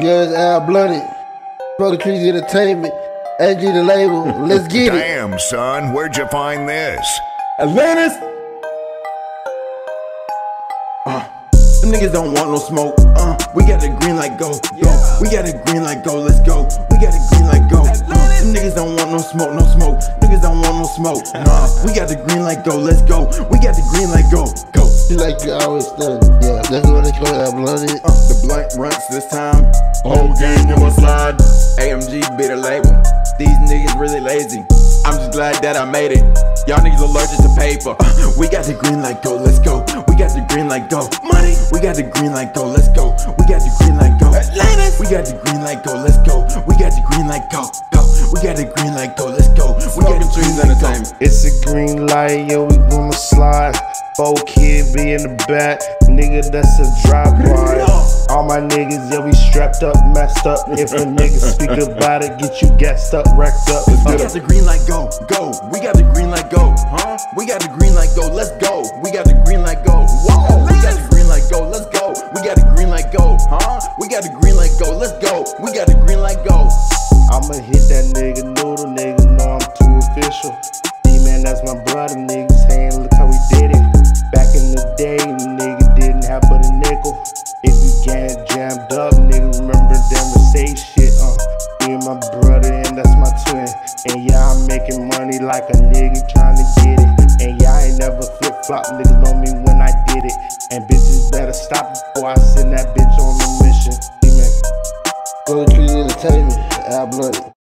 Yeah, it's Al Blunted. Brother Trees Entertainment. AG the label. Let's get it. Damn, son, where'd you find this? Atlantis. Uh, the niggas don't want no smoke. Uh, we got the green light, go, go. We got the green light, go, let's go. We got the green light, go. Uh, them niggas don't want no smoke, no smoke. Niggas don't want no smoke. Nah, we got the green light, go, let's go. We got the green light, go, go. You like you always done. Yeah, that's what they call Al Blunted. Uh, the blunt runs this time. Whole gang in my slide. AMG bitter label. These niggas really lazy. I'm just glad that I made it. Y'all niggas allergic to paper. Uh, we got the green light, go, let's go. We got the green light, go. Money. We got the green light, go, let's go. We got the green light, go. Atlantis. We got the green light, go, let's go. We got the green light, go, go. We got the green light, go, let's go. It's a green light, yo, we gonna slide. Four kid be in the back, nigga, that's a drive-by. All my niggas, yeah, we strapped up, messed up. If a nigga speak about it, get you gassed up, wrecked up. We got the green light, go, go. We got the green light, go, huh? We got the green light, go, let's go. We got the green light, go, whoa. We got the green light, go, let's go. We got the green light, go, huh? We got the green light, go, let's go. We got the green light, go. I'ma hit that nigga noodle, nigga know I'm too official. That's my brother, niggas saying, look how we did it. Back in the day, nigga didn't have but a nickel. If you get jammed up, nigga, remember them to say shit, uh. Me and my brother, and that's my twin. And yeah, I'm making money like a nigga trying to get it. And yeah, I ain't never flip flop, niggas know me when I did it. And bitches better stop before I send that bitch on the mission. D-man. Brother Trees Entertainment. Al Blunted.